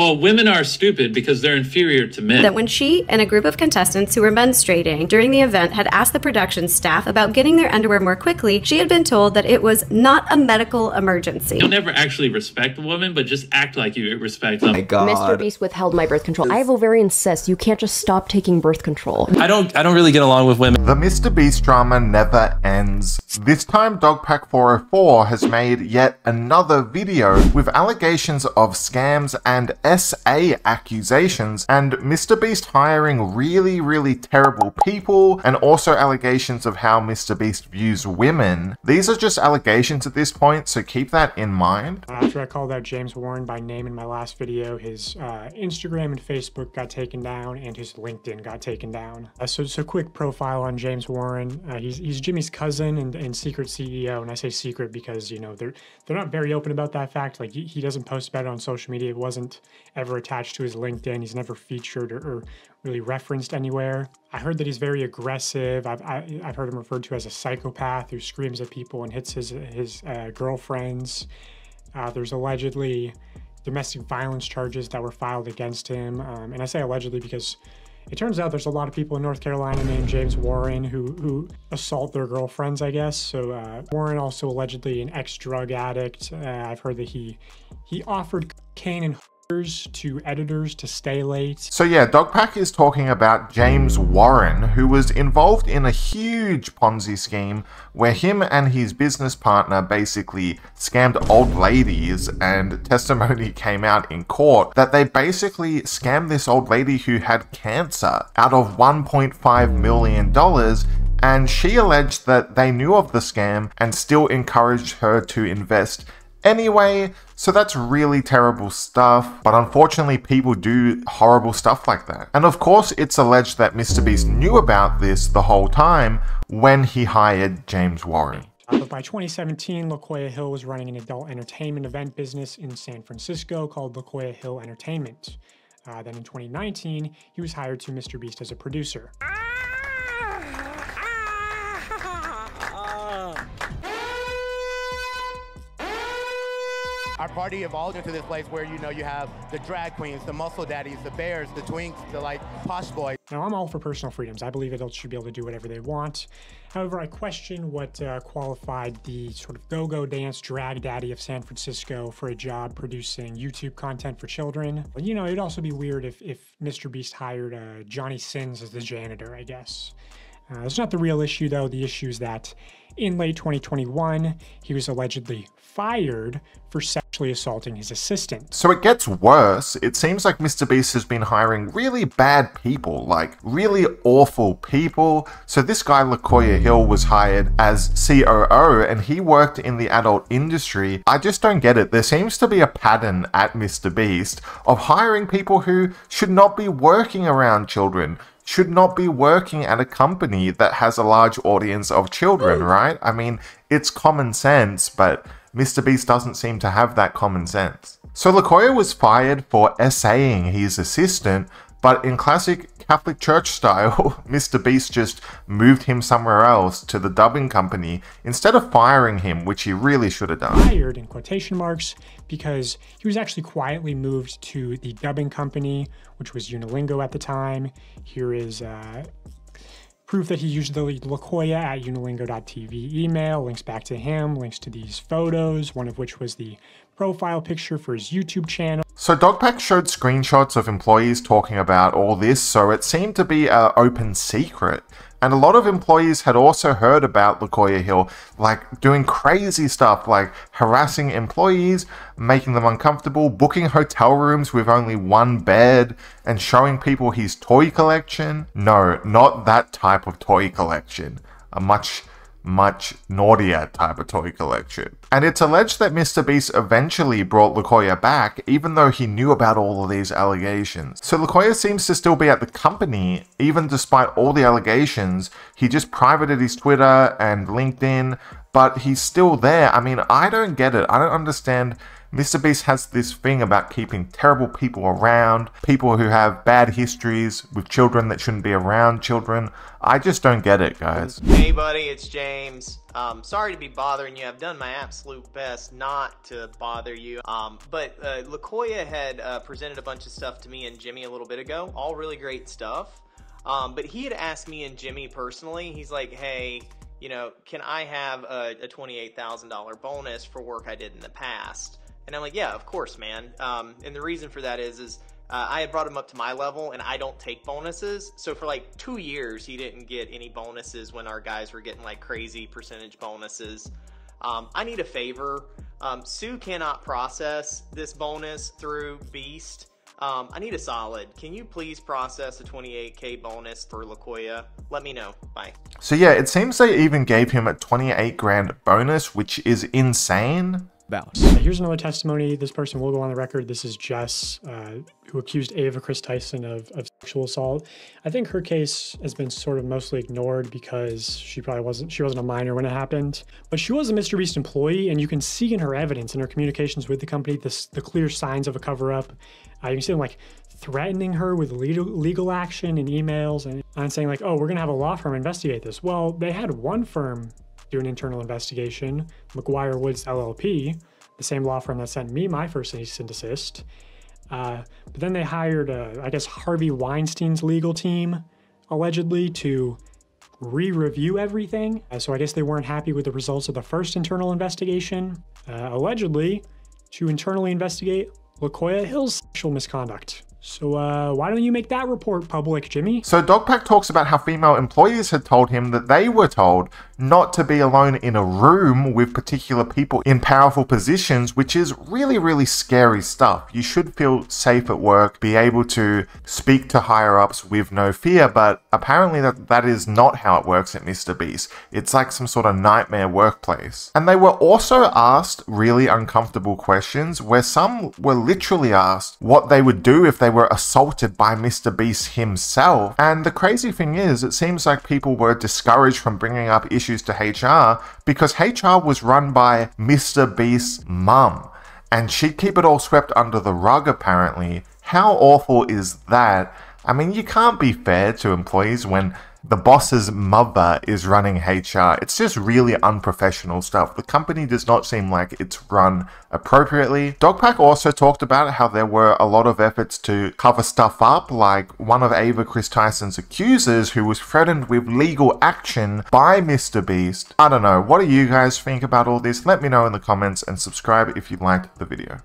Well, women are stupid because they're inferior to men. That when she and a group of contestants who were menstruating during the event had asked the production staff about getting their underwear more quickly, she had been told that it was not a medical emergency. You'll never actually respect a woman, but just act like you respect them. Oh my God. Mr. Beast withheld my birth control. I have ovarian cysts. You can't just stop taking birth control. I don't I don't really get along with women. The Mr. Beast drama never ends. This time Dogpack404 has made yet another video with allegations of scams and SA accusations and Mr. Beast hiring really really terrible people and also allegations of how Mr. Beast views women. These are just allegations at this point so keep that in mind. After I called out James Warren by name in my last video, his uh, Instagram and Facebook got taken down and his LinkedIn got taken down. Uh, so, so quick profile on James Warren. Uh, he's, he's Jimmy's cousin and, and secret CEO. And I say secret because, you know, they're, they're not very open about that fact. Like he, he doesn't post about it on social media. It wasn't ever attached to his LinkedIn. He's never featured or, or really referenced anywhere. I heard that he's very aggressive. I've, I, have i have heard him referred to as a psychopath who screams at people and hits his, his uh, girlfriends. Uh, there's allegedly domestic violence charges that were filed against him. Um, and I say allegedly because it turns out there's a lot of people in North Carolina named James Warren who, who assault their girlfriends, I guess. So uh, Warren also allegedly an ex-drug addict. Uh, I've heard that he he offered cocaine and to editors to stay late. So yeah, Dogpack is talking about James Warren, who was involved in a huge Ponzi scheme where him and his business partner basically scammed old ladies and testimony came out in court that they basically scammed this old lady who had cancer out of $1.5 million and she alleged that they knew of the scam and still encouraged her to invest anyway. So that's really terrible stuff, but unfortunately people do horrible stuff like that. And of course it's alleged that Mr. Beast knew about this the whole time when he hired James Warren. But by 2017, LaQuia Hill was running an adult entertainment event business in San Francisco called LaQuia Hill Entertainment. Uh, then in 2019, he was hired to Mr. Beast as a producer. Our party evolved into this place where you know you have the drag queens, the muscle daddies, the bears, the twinks, the like posh boys. Now I'm all for personal freedoms. I believe adults should be able to do whatever they want. However, I question what uh, qualified the sort of go-go dance drag daddy of San Francisco for a job producing YouTube content for children. But, you know, it'd also be weird if, if Mr. Beast hired uh, Johnny Sins as the janitor, I guess. Uh, it's not the real issue, though. The issue is that in late 2021, he was allegedly fired for sexually assaulting his assistant. So it gets worse. It seems like Mr. Beast has been hiring really bad people, like really awful people. So this guy, LaQuia Hill, was hired as COO and he worked in the adult industry. I just don't get it. There seems to be a pattern at Mr. Beast of hiring people who should not be working around children should not be working at a company that has a large audience of children, right? I mean, it's common sense, but Mr. Beast doesn't seem to have that common sense. So LaQuia was fired for essaying his assistant, but in classic Catholic Church style, Mr. Beast just moved him somewhere else to the dubbing company instead of firing him, which he really should have done. Fired in quotation marks because he was actually quietly moved to the dubbing company, which was Unilingo at the time. Here is uh, proof that he used the LaQuia at unilingo.tv email, links back to him, links to these photos, one of which was the profile picture for his YouTube channel. So Dogpack showed screenshots of employees talking about all this, so it seemed to be an open secret. And a lot of employees had also heard about LaQuia Hill, like doing crazy stuff like harassing employees, making them uncomfortable, booking hotel rooms with only one bed, and showing people his toy collection. No, not that type of toy collection. A much much naughtier type of toy collection. And it's alleged that Mr. Beast eventually brought LaQuia back, even though he knew about all of these allegations. So LaQuia seems to still be at the company, even despite all the allegations. He just privated his Twitter and LinkedIn, but he's still there. I mean, I don't get it. I don't understand Mr. Beast has this thing about keeping terrible people around, people who have bad histories with children that shouldn't be around children. I just don't get it, guys. Hey, buddy, it's James. Um, sorry to be bothering you. I've done my absolute best not to bother you. Um, but uh, Lakoya had uh, presented a bunch of stuff to me and Jimmy a little bit ago. All really great stuff. Um, but he had asked me and Jimmy personally. He's like, "Hey, you know, can I have a, a twenty-eight thousand dollar bonus for work I did in the past?" And I'm like, "Yeah, of course, man." Um, and the reason for that is, is uh, I had brought him up to my level, and I don't take bonuses. So for like two years, he didn't get any bonuses when our guys were getting like crazy percentage bonuses. Um, I need a favor. Um, Sue cannot process this bonus through Beast. Um, I need a solid. Can you please process a 28k bonus for Lakoya? Let me know. Bye. So yeah, it seems they even gave him a 28 grand bonus, which is insane. Uh, here's another testimony. This person will go on the record. This is Jess, uh, who accused Ava Chris Tyson of, of sexual assault. I think her case has been sort of mostly ignored because she probably wasn't she wasn't a minor when it happened. But she was a Mr. Beast employee, and you can see in her evidence in her communications with the company this, the clear signs of a cover up. Uh, you can see them like threatening her with legal, legal action and emails and, and saying like, oh, we're gonna have a law firm investigate this. Well, they had one firm do an internal investigation, McGuire Woods LLP, the same law firm that sent me my first cease and desist. Uh, but then they hired, uh, I guess, Harvey Weinstein's legal team, allegedly, to re review everything. Uh, so I guess they weren't happy with the results of the first internal investigation, uh, allegedly, to internally investigate Lakoya Hill's sexual misconduct. So uh, why don't you make that report public, Jimmy? So Dogpack talks about how female employees had told him that they were told not to be alone in a room with particular people in powerful positions, which is really, really scary stuff. You should feel safe at work, be able to speak to higher ups with no fear, but apparently that, that is not how it works at Mr. Beast. It's like some sort of nightmare workplace. And they were also asked really uncomfortable questions where some were literally asked what they would do if they were assaulted by Mr. Beast himself. And the crazy thing is, it seems like people were discouraged from bringing up issues to HR because HR was run by Mr. Beast's mum. And she'd keep it all swept under the rug, apparently. How awful is that? I mean, you can't be fair to employees when the boss's mother is running HR. It's just really unprofessional stuff. The company does not seem like it's run appropriately. Dogpack also talked about how there were a lot of efforts to cover stuff up, like one of Ava Chris Tyson's accusers who was threatened with legal action by Mr. Beast. I don't know. What do you guys think about all this? Let me know in the comments and subscribe if you liked the video.